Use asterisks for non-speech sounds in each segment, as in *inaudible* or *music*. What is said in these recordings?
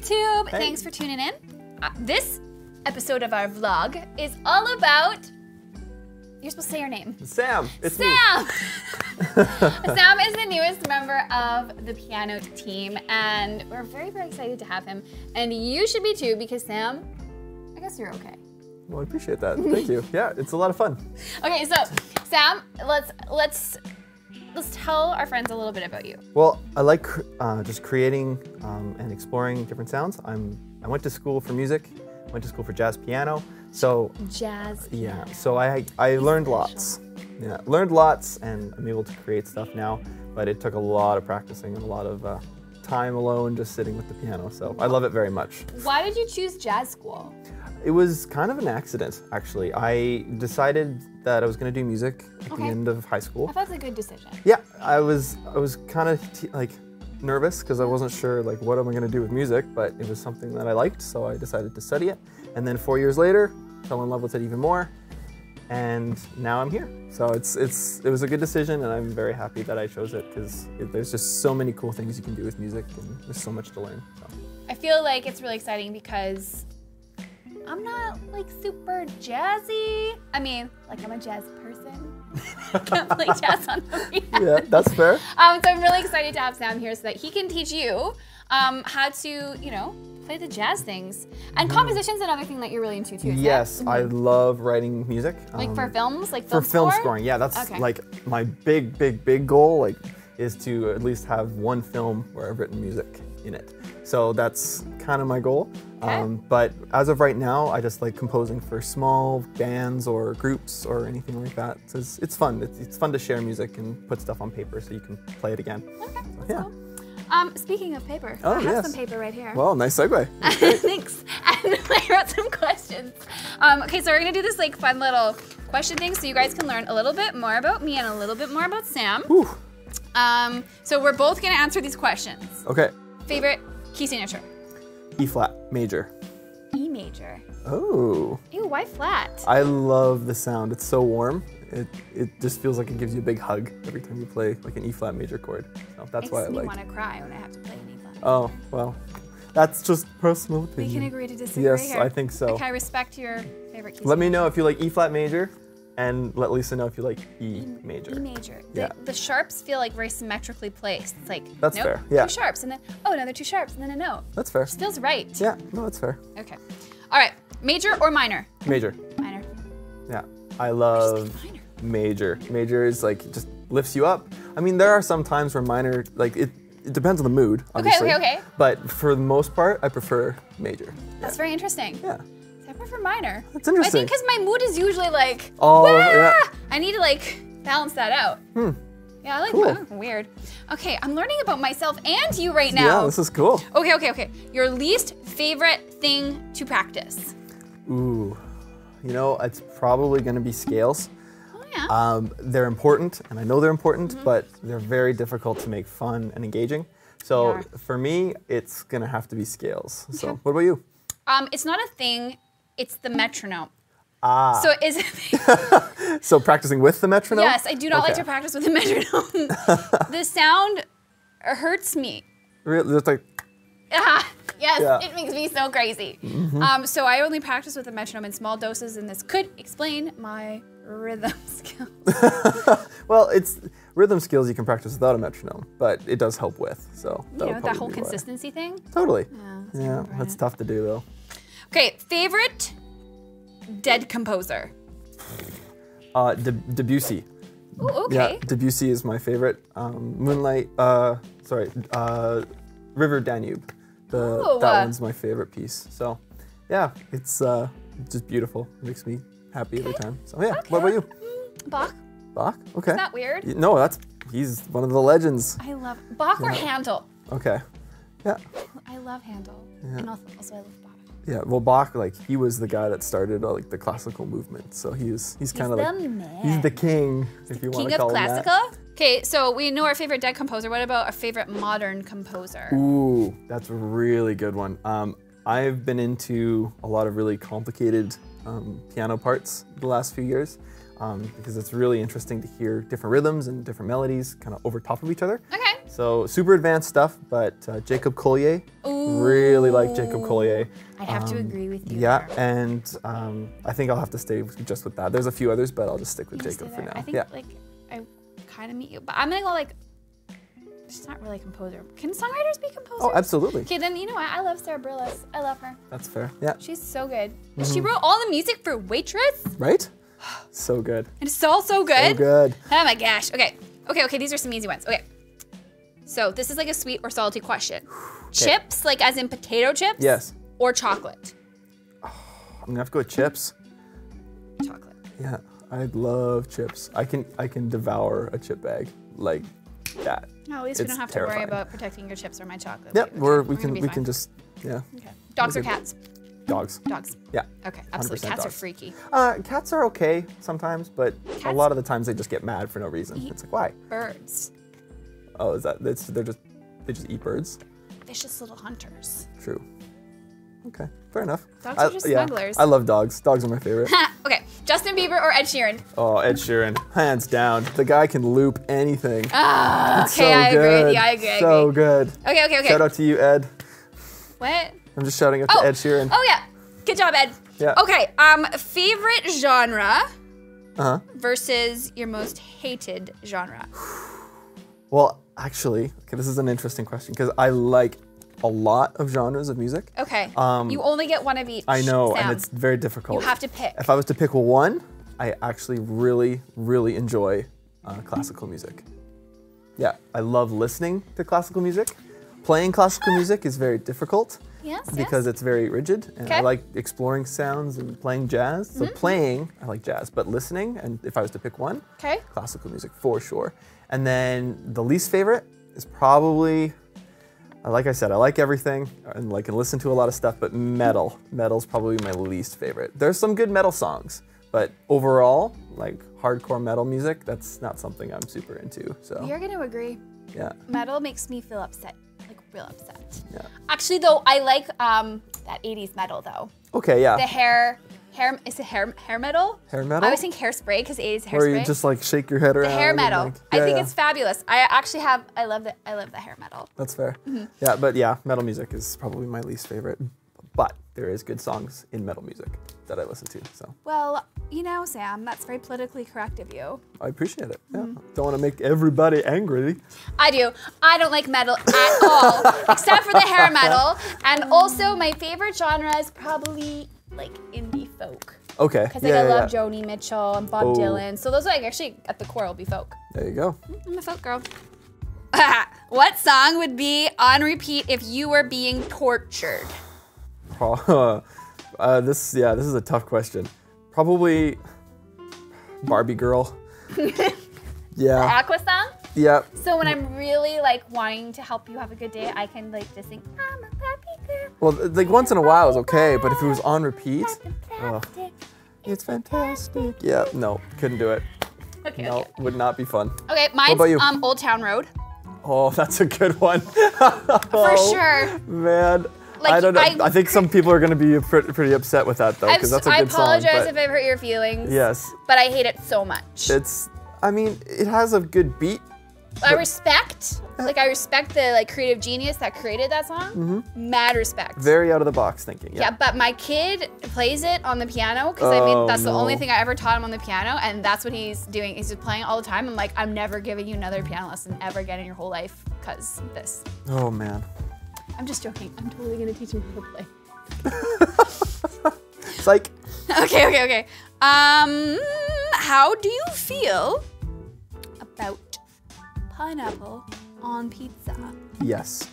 YouTube. Hey. Thanks for tuning in. Uh, this episode of our vlog is all about. You're supposed to say your name. Sam. It's Sam. *laughs* Sam is the newest member of the Pianote team, and we're very, very excited to have him. And you should be too, because Sam, I guess you're okay. Well, I appreciate that. Thank you. *laughs* Yeah, it's a lot of fun. Okay, so Sam, let's let's let's tell our friends a little bit about you. Well, I like uh, just creating um, and exploring different sounds. I'm I went to school for music, went to school for jazz piano. So jazz. Piano. Yeah. So I I learned lots. Yeah, learned lots, and I'm able to create stuff now. But it took a lot of practicing and a lot of uh, time alone just sitting with the piano. So I love it very much. Why did you choose jazz school? It was kind of an accident, actually. I decided that I was going to do music at okay. the end of high school. I thought it was a good decision. Yeah, I was. I was kind of like nervous because I wasn't sure like what am I going to do with music, but it was something that I liked, so I decided to study it. And then four years later, fell in love with it even more, and now I'm here. So it's it's it was a good decision, and I'm very happy that I chose it because there's just so many cool things you can do with music, and there's so much to learn. So. I feel like it's really exciting because I'm not like super jazzy. I mean, like I'm a jazz person. *laughs* Can't play jazz on the *laughs* piano. Yeah, that's fair. Um, so I'm really excited to have Sam here so that he can teach you um, how to, you know, play the jazz things. And mm. composition's another thing that you're really into too. Yes, I mm-hmm. love writing music. Like um, for films, like film for film scoring. Yeah, that's okay. like my big, big, big goal. Like, is to at least have one film where I've written music in it. So that's kind of my goal. Okay. Um, but as of right now, I just like composing for small bands or groups or anything like that. So it's, it's fun. It's, it's, fun to share music and put stuff on paper so you can play it again. Okay, so, yeah. Cool. Um, speaking of paper, oh, I have yes. some paper right here. Well, nice segue. *laughs* Thanks. And *laughs* I wrote some questions. Um, okay, so we're gonna do this like fun little question thing so you guys can learn a little bit more about me and a little bit more about Sam. Whew. Um, so we're both gonna answer these questions. Okay. Favorite key signature? E flat major. E major. Oh. Ew, why flat? I love the sound. It's so warm. It it just feels like it gives you a big hug every time you play like an E flat major chord. So that's it why I like. Makes me want to cry when I have to play an E flat. Oh well, that's just personal opinion. We can agree to disagree. Yes, here. I think so. Okay, I respect your favorite key. Let me know if you like E flat major and let Lisa know if you like E major. E major. Yeah. The, the sharps feel like very symmetrically placed. It's like that's nope, fair. Yeah. Two sharps and then oh another two sharps and then a note. That's fair. It feels right. Yeah. No, that's fair. Okay. All right. Major or minor? Major. Minor. Yeah. I love minor. major. Major is like just lifts you up. I mean, there are some times where minor like it. It depends on the mood, obviously. Okay, okay, okay. But for the most part, I prefer major. That's very interesting. Yeah. I prefer minor. That's interesting. I think because my mood is usually like, oh, yeah. I need to like balance that out. Hmm. Yeah, I like cool. weird. Okay, I'm learning about myself and you right now. Yeah, this is cool. Okay, okay, okay. Your least favorite thing to practice? Ooh, you know, it's probably gonna be scales. Oh yeah. Um, they're important, and I know they're important, mm -hmm. but they're very difficult to make fun and engaging. So for me, it's gonna have to be scales. Okay. So what about you? Um, it's not a thing it's the metronome. Ah. So is it *laughs* So practicing with the metronome? Yes, I do not okay. like to practice with the metronome. *laughs* the sound hurts me. Really? It's like Ah, yes, yeah. it makes me so crazy. Mm -hmm. um, so I only practice with the metronome in small doses, and this could explain my rhythm *laughs* skills. well, it's rhythm skills you can practice without a metronome, but it does help with. So that, you know, that whole consistency why. thing. Totally. Yeah, that's, yeah, that's tough to do though. Okay, favorite dead composer? Uh, De Debussy. Ooh, okay. Yeah, Debussy is my favorite. Um, Moonlight, uh, sorry, uh, River Danube. The, Ooh, that one's my favorite piece. So, yeah, it's uh, just beautiful. It makes me happy okay. every time. So yeah, okay. what about you? Bach. Bach? Okay. Is that weird? No, that's he's one of the legends. I love Bach yeah. or Handel. Okay. Yeah. I love Handel. Yeah. And also, also I love Bach. Yeah, well, Bach, like he was the guy that started uh, like the classical movement, so he's he's kind of like man. he's the king, if you want to call him that. King of classical. Okay, so we know our favorite dead composer. What about a favorite modern composer? Ooh, that's a really good one. Um, I've been into a lot of really complicated um, piano parts the last few years um, because it's really interesting to hear different rhythms and different melodies kind of over top of each other. Okay. So super advanced stuff, but uh, Jacob Collier, really like Jacob Collier. I'd have to agree with you. Um, Yeah, there. and um, I think I'll have to stay with, just with that. There's a few others, but I'll just stick with Jacob for now. I think yeah. like I kind of meet you, but I'm gonna go like. She's not really a composer. Can songwriters be composers? Oh, absolutely. Okay, then you know what? I love Sara Bareilles. I love her. That's fair. Yeah. She's so good. Mm-hmm. She wrote all the music for Waitress. Right? So good. And it's all so good. So good. Oh my gosh. Okay. Okay, okay, these are some easy ones. Okay. So this is like a sweet or salty question. *sighs* Chips, like as in potato chips? Yes. Or chocolate? *sighs* I'm gonna have to go with chips. Chocolate. Yeah, I love chips. I can I can devour a chip bag like that. No, at least we don't have to worry about protecting your chips or my chocolate. Yep, Okay, we're, we can we fine. can just yeah. Okay. Dogs or we're good. cats? Dogs. Dogs. Yeah. Okay, absolutely. 100% Cats are freaky. Uh, cats are okay sometimes, but a lot of the times they just get mad for no reason. Eat- It's like why? Birds. Oh, is that? It's, they're just they just eat birds. Vicious little hunters. True. Okay, fair enough. Dogs I, are just yeah, smugglers. I love dogs. Dogs are my favorite. *laughs* okay, Justin Bieber or Ed Sheeran? oh, Ed Sheeran, hands down. The guy can loop anything. Ah, okay, so I agree with you. I agree. So I agree. good. Okay, okay, okay. Shout out to you, Ed. What? I'm just shouting out Oh, to Ed Sheeran. Oh yeah. Good job, Ed. Yeah. Okay. Um, favorite genre Uh huh. versus your most hated genre. *sighs* *sighs* *sighs* Well, actually, okay, this is an interesting question because I like a lot of genres of music. Okay. Um, you only get one of each. I know, Sam. and it's very difficult. You have to pick. If I was to pick one, I actually really, really enjoy uh, classical music. Yeah, I love listening to classical music. Playing classical music is very difficult Yes. because yes. it's very rigid, and I like exploring sounds and playing jazz. So Mm-hmm. playing, I like jazz, but listening, and if I was to pick one, Okay. classical music for sure. And then the least favorite is probably, like I said, I like everything and like can listen to a lot of stuff, but metal. Metal's probably my least favorite. There's some good metal songs, but overall, like hardcore metal music, that's not something I'm super into. So You're gonna agree. yeah, Metal makes me feel upset, real upset. yeah. Actually, though, I like um that '80s metal though. Okay, yeah. The hair, hair is it hair hair metal? Hair metal. I always think hairspray because '80s hairspray. Where you just like shake your head around. the hair metal. like- I think yeah. it's fabulous. I actually have. I love the. I love the hair metal. That's fair. Mm-hmm. Yeah, but yeah, metal music is probably my least favorite. But there is good songs in metal music that I listen to, so Well, you know, Sam, that's very politically correct of you. I appreciate it. Yeah, Mm-hmm. don't want to make everybody angry. I do. I don't like metal at all, except for the hair metal. And also, my favorite genre is probably like indie folk. Okay. Because like yeah, I yeah, love yeah. Joni Mitchell and Bob Oh. Dylan. So those are like actually at the core will be folk. There you go. I'm a folk girl. *laughs* what song would be on repeat if you were being tortured? Pro- *laughs* uh, this yeah, this is a tough question. Probably Barbie girl. *laughs* yeah. Aqua song? Yeah. So when I'm really like wanting to help you have a good day, I can like just sing, I'm a Barbie girl. Well, like once in a while is okay, but if it was on repeat, it's fantastic. Yeah. No, couldn't do it. Okay, No, okay. would not be fun. Okay, mine's about you? um Old Town Road. Oh, *laughs* that's a good one. For Oh, sure. Man. Like, I don't know. I- I, think some people are going to be pretty, pretty upset with that though, because that's a I good song. I apologize if I've hurt your feelings. yes, But I hate it so much. it's. I mean, it has a good beat. I respect, like I respect the like creative genius that created that song. Mm-hmm. Mad respect. Very out of the box thinking. yeah, Yeah. but my kid plays it on the piano because I mean Oh, that's the only thing I ever taught him on the piano, and that's what he's doing. He's just playing all the time. I'm like, I'm never giving you another piano lesson ever again in your whole life because this. Oh man. I'm just joking. I'm totally gonna teach him how to play. *laughs* It's like okay, okay, okay. Um, how do you feel about pineapple on pizza? yes.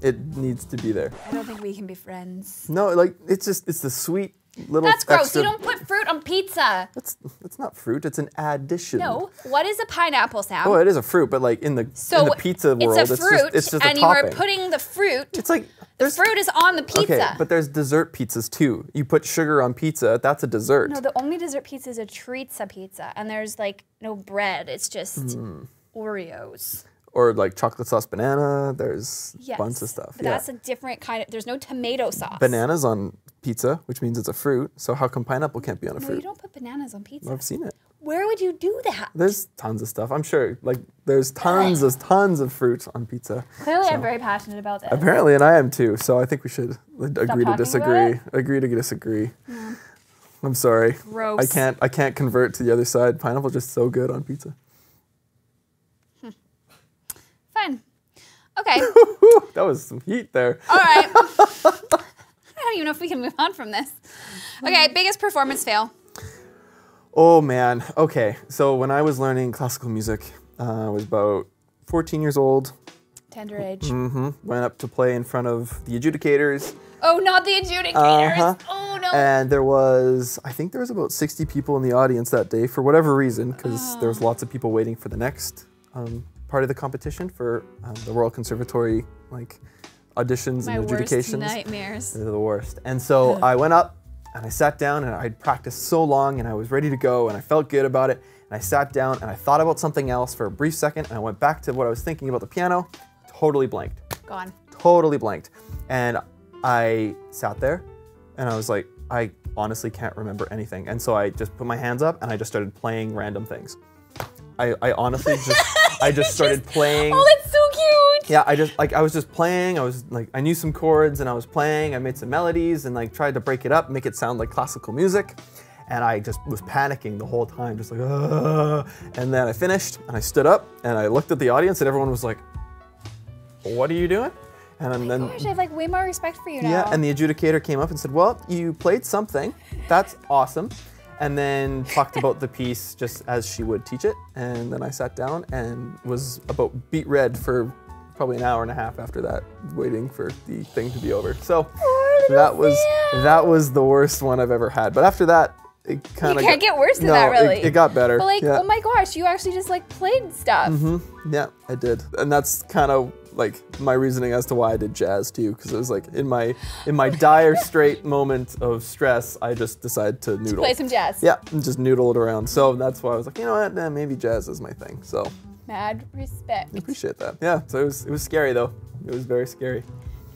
It needs to be there. I don't think we can be friends. No, like it's just it's the sweet little. That's gross. extra- You don't put fruit on pizza. That's that's not fruit. It's an addition. No. What is a pineapple, Sam? Oh, it is a fruit, but like in the so in the pizza world, it's a fruit, just it's just and you topping. are putting the fruit. it's like there's fruit is on the pizza. Okay, but there's dessert pizzas too. You put sugar on pizza, that's a dessert. no, the only dessert pizza is a Trizza pizza, and there's like no bread. It's just Hmm. Oreos. Or like chocolate sauce banana. There's Yes. bunch of stuff. But yeah. that's a different kind of. There's no tomato sauce. Bananas on pizza, which means it's a fruit. So how come pineapple can't be on a No, fruit? you don't put bananas on pizza. I've seen it. where would you do that? There's tons of stuff. I'm sure. Like there's tons of tons of fruit on pizza. Clearly, I'm very passionate about this. Apparently, and I am too. So I think we should like, agree to disagree. Agree to disagree. I'm sorry. Gross. I can't. I can't convert to the other side. Pineapple's just so good on pizza. Fine. Okay. *laughs* That was some heat there. All right. *laughs* I don't even know if we can move on from this. Okay, biggest performance fail. Oh man. Okay. So when I was learning classical music, uh, I was about 14 years old. Tender age. Mm-hmm. Went up to play in front of the adjudicators. Oh, not the adjudicators. Uh-huh. Oh no. And there was, I think there was about 60 people in the audience that day for whatever reason, because there was lots of people waiting for the next um, part of the competition for um, the Royal Conservatory like auditions My and worst adjudications. nightmares. They're the worst. And so I went up and I sat down and I'd practiced so long and I was ready to go and I felt good about it. And I sat down and I thought about something else for a brief second and I went back to what I was thinking about the piano, totally blanked Gone. totally blanked. And I sat there and I was like, I honestly can't remember anything. And so I just put my hands up and I just started playing random things. I, I honestly *laughs* just I just *laughs* started playing. Oh, that's so cute. Yeah, I just like I was just playing. I was like I knew some chords and I was playing. I made some melodies and like tried to break it up, make it sound like classical music. And I just was panicking the whole time, just like, "Ah." and then I finished and I stood up and I looked at the audience and everyone was like, "What are you doing?" And then Gosh, I have like way more respect for you now. yeah, and the adjudicator came up and said, "Well, you played something. That's awesome." And then talked about the piece just as she would teach it. And then I sat down and was about beet red for probably an hour and a half after that, waiting for the thing to be over. So oh, little that was that was the worst one I've ever had. But after that, it kind of can't get worse than no, that, really. It, got better. but like, yeah. oh my gosh, you actually just like played stuff. Mm-hmm. Yeah, I did, and that's kind of like my reasoning as to why I did jazz too, because it was like in my in my dire *laughs* straight moment of stress, I just decided to noodle. Play some jazz. Yeah, and just noodle it around. So that's why I was like, you know what, eh, maybe jazz is my thing. So Mad respect. I appreciate that. Yeah, so it was it was scary though. It was very scary.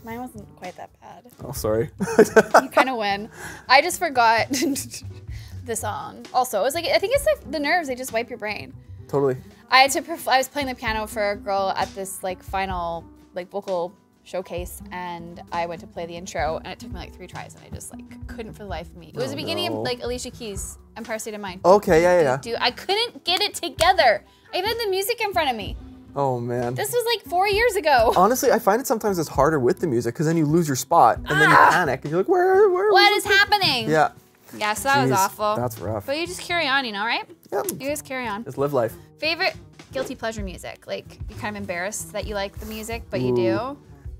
Mine wasn't quite that bad. Oh, sorry. You kind of win. I just forgot *laughs* the song. Also, it was like I think it's like the nerves. They just wipe your brain. totally. I had to. I was playing the piano for a girl at this like final like vocal showcase, and I went to play the intro, and it took me like three tries, and I just like couldn't for the life of me. It was Oh, the beginning no. of like Alicia Keys, Empire State of Mind. Okay, yeah, yeah, yeah. Dude, I couldn't get it together. I even had the music in front of me. Oh man. This was like four years ago. Honestly, I find it sometimes it's harder with the music because then you lose your spot and then you panic and you're like, where, where? Ah! what is it?" happening? Yeah. Yeah, so that was awful. That's rough. but you just carry on, you know, right? Yeah. You just carry on. Just live life. Favorite guilty pleasure music? Like you're kind of embarrassed that you like the music, but you do.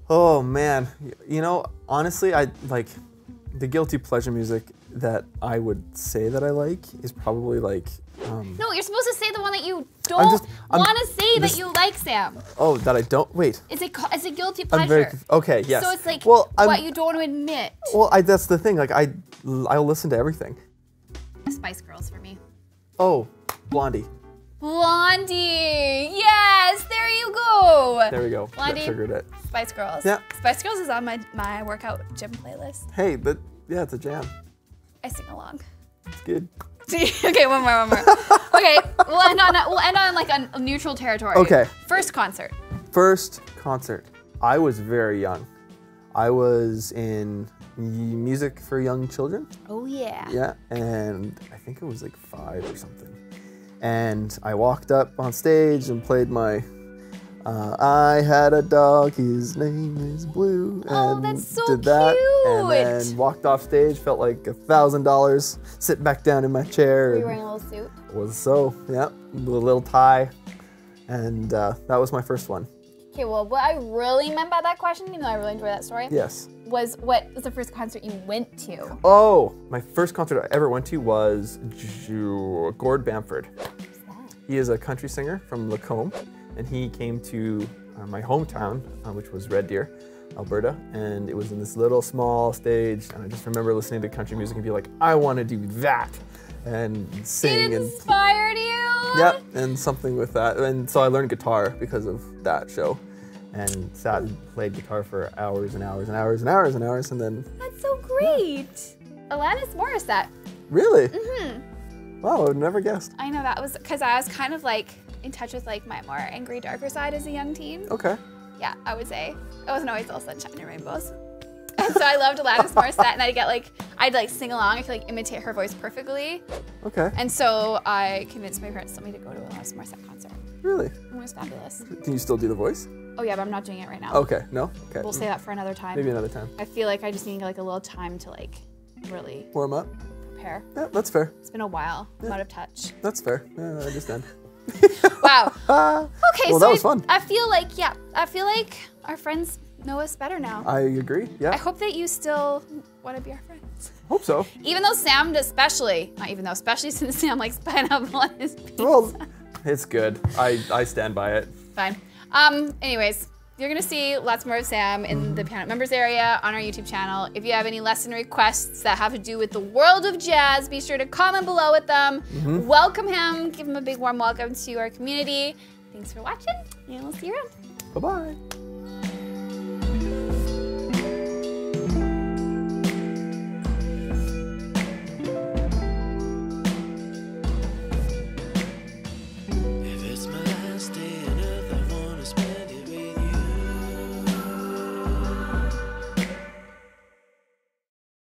Oh man, you know, honestly, I like the guilty pleasure music that I would say that I like is probably like, um, No, you're supposed to say the one that you don't want to say that you like, Sam. oh, that I don't wait. Is a it's a guilty pleasure? I'm very okay. Yes. So it's like well, I'm, what you don't want to admit. well, I that's the thing. Like I, I'll listen to everything. Spice Girls for me. Oh, Blondie. Blondie. Yes, there you go. There we go. Blondie. It. Spice Girls. Yeah. Spice Girls is on my my workout gym playlist. Hey, but yeah, it's a jam. I sing along. It's good. *laughs* okay, one more, one more. *laughs* okay, we'll end on we'll end on like a neutral territory. Okay. First concert. First concert. I was very young. I was in music for young children. Oh yeah. Yeah, and I think it was like five or something. And I walked up on stage and played my uh, I had a dog, his name is Blue. And Oh, that's so did that, And then walked off stage, felt like a thousand dollars, sit back down in my chair. Were you wearing a little suit? was so, yeah, with a little tie. And uh, that was my first one. Okay, well, what I really meant by that question, even though I really enjoy that story, Yes. was what was the first concert you went to? Oh, my first concert I ever went to was Ju- Gord Bamford. He is a country singer from Lacombe, and he came to uh, my hometown, uh, which was Red Deer, Alberta, and it was in this little small stage. And I just remember listening to country music and be like, I want to do that, and It sing and inspired you? yeah, and something with that. And so I learned guitar because of that show, and sat and played guitar for hours and hours and hours and hours and hours, and then That's so great. Alanis Morissette. really, Mm-hmm. Wow, I would never guessed. I know that was because I was kind of like in touch with like my more angry, darker side as a young teen. Okay. Yeah, I would say it wasn't always all sunshine and rainbows. *laughs* So I loved Alanis Morissette, and I'd get like I'd like sing along. I could like imitate her voice perfectly. Okay. And so I convinced my parents to let me to go to a Alanis Morissette concert. Really? It was fabulous. Can you still do the voice? Oh yeah, but I'm not doing it right now. Okay. No. Okay. We'll say that for another time. Maybe another time. I feel like I just need like a little time to like really Warm up. prepare. Yeah, that's fair. It's been a while. I'm out of touch. That's fair. Yeah, I understand. *laughs* Wow. *laughs* Okay, Well, so that was I- fun. I feel like yeah, I feel like our friends know us better now. I agree. Yeah. I hope that you still want to be our friends. Hope so. Even though Sam, especially, not even though, especially *laughs* since Sam likes pineapple on his pizza. Well, it's good. I I stand by it. Fine. Um, anyways, you're gonna see lots more of Sam in the Pianote members area on our YouTube channel. If you have any lesson requests that have to do with the world of jazz, be sure to comment below with them. Welcome him, give him a big warm welcome to our community. Thanks for watching, and we'll see you around. Bye bye.